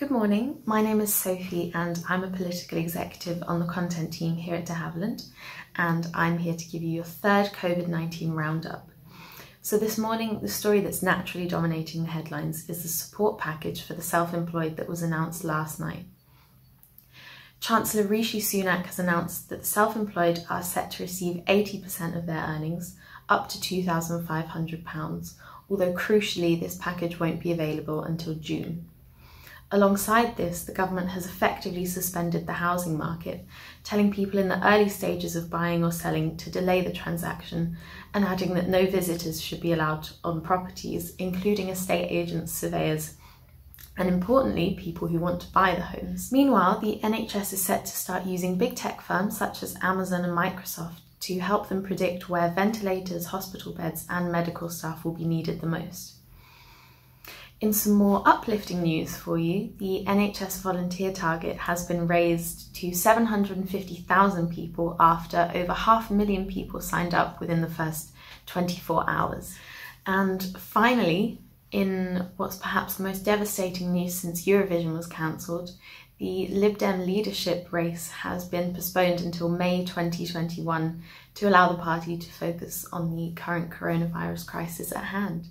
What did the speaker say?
Good morning, my name is Sophie and I'm a political executive on the content team here at de Havilland and I'm here to give you your third COVID-19 roundup. So this morning, the story that's naturally dominating the headlines is the support package for the self-employed that was announced last night. Chancellor Rishi Sunak has announced that the self-employed are set to receive 80% of their earnings, up to £2,500, although crucially this package won't be available until June. Alongside this, the government has effectively suspended the housing market, telling people in the early stages of buying or selling to delay the transaction and adding that no visitors should be allowed on properties, including estate agents, surveyors, and importantly, people who want to buy the homes. Meanwhile, the NHS is set to start using big tech firms such as Amazon and Microsoft to help them predict where ventilators, hospital beds, and medical staff will be needed the most. In some more uplifting news for you, the NHS volunteer target has been raised to 750,000 people after over half a million people signed up within the first 24 hours. And finally, in what's perhaps the most devastating news since Eurovision was cancelled, the Lib Dem leadership race has been postponed until May 2021 to allow the party to focus on the current coronavirus crisis at hand.